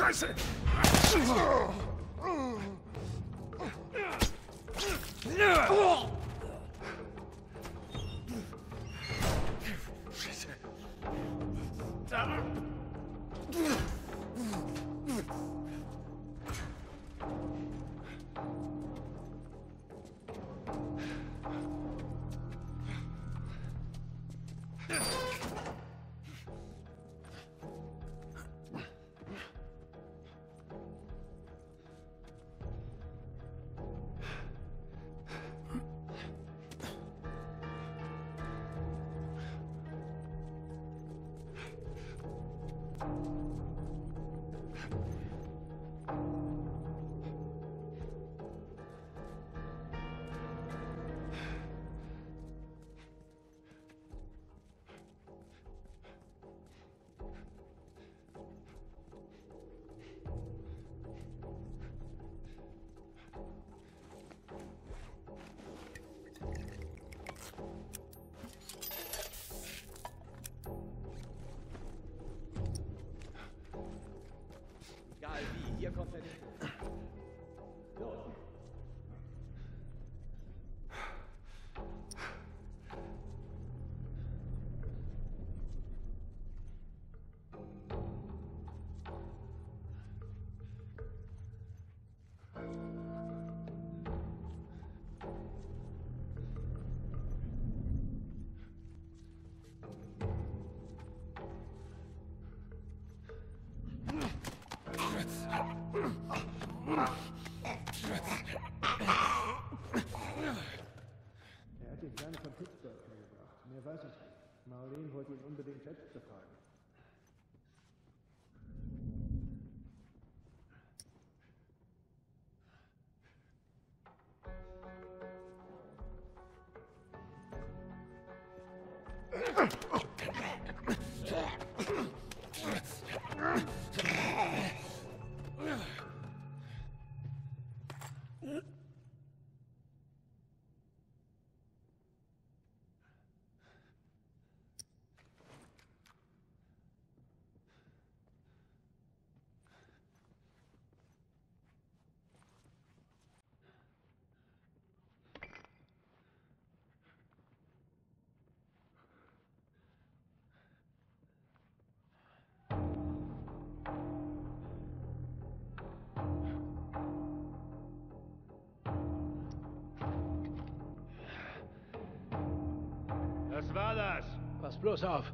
Scheiße! Oh! Ich nicht. Marlene wollte ihn unbedingt selbst befragen. Was war das? Pass bloß auf.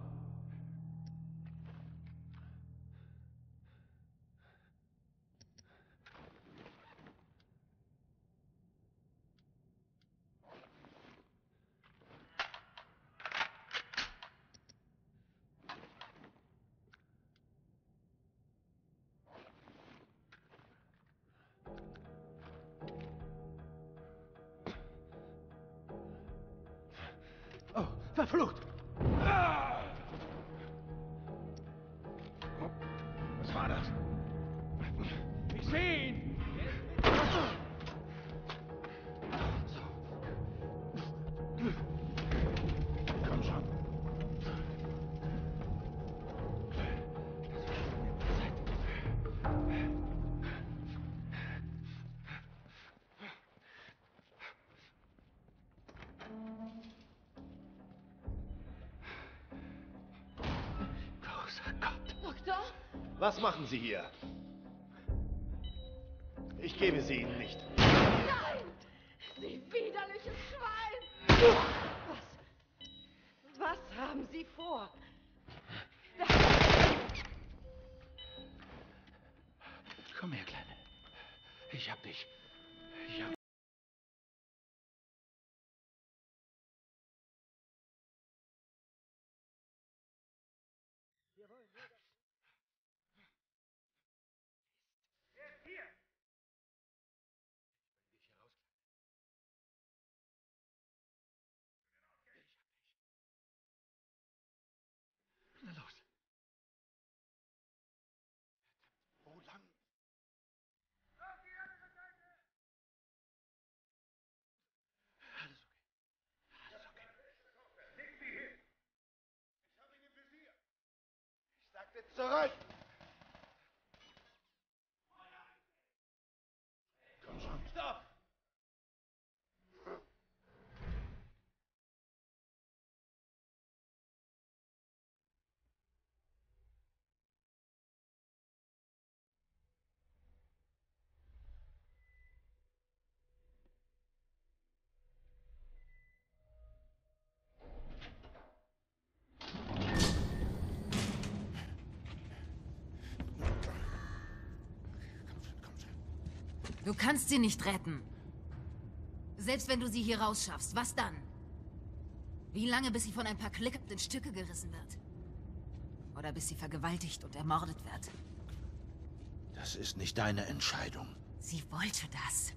Verflucht! Was Was machen Sie hier? Ich gebe sie Ihnen nicht. Nein! Sie widerliches Schwein! Was? Was haben Sie vor? Komm her, Kleine. Ich hab dich. Ich Du kannst sie nicht retten. Selbst wenn du sie hier rausschaffst, was dann? Wie lange, bis sie von ein paar Klick in Stücke gerissen wird? Oder bis sie vergewaltigt und ermordet wird? Das ist nicht deine Entscheidung. Sie wollte das.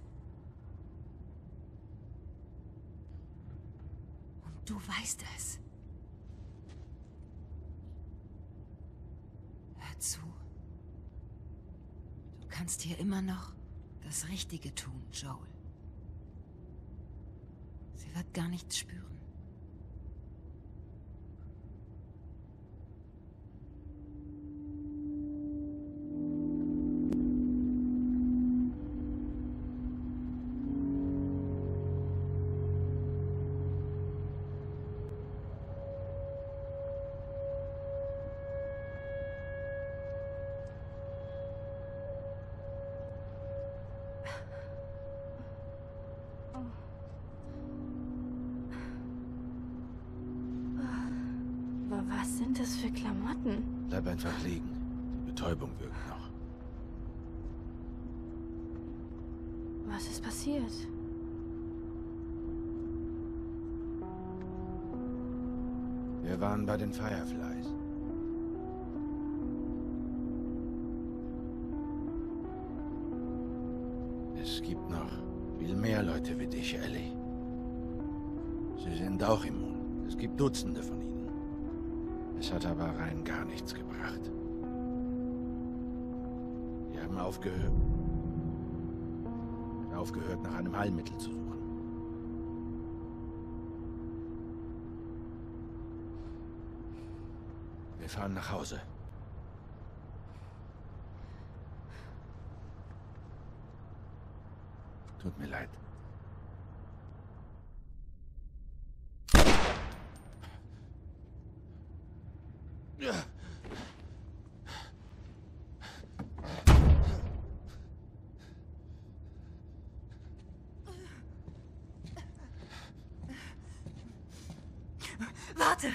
Und du weißt es. Hör zu. Du kannst hier immer noch das Richtige tun, Joel. Sie wird gar nichts spüren. Was sind das für Klamotten? Bleib einfach liegen. Die Betäubung wirkt noch. Was ist passiert? Wir waren bei den Fireflies. Es gibt noch viel mehr Leute wie dich, Ellie. Sie sind auch immun. Es gibt Dutzende von ihnen. Es hat aber rein gar nichts gebracht. Wir haben aufgehört. aufgehört, nach einem Heilmittel zu suchen. Wir fahren nach Hause. Tut mir leid. Warte!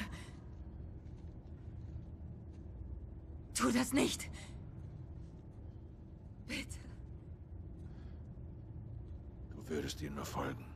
Tu das nicht! Bitte. Du würdest ihr nur folgen.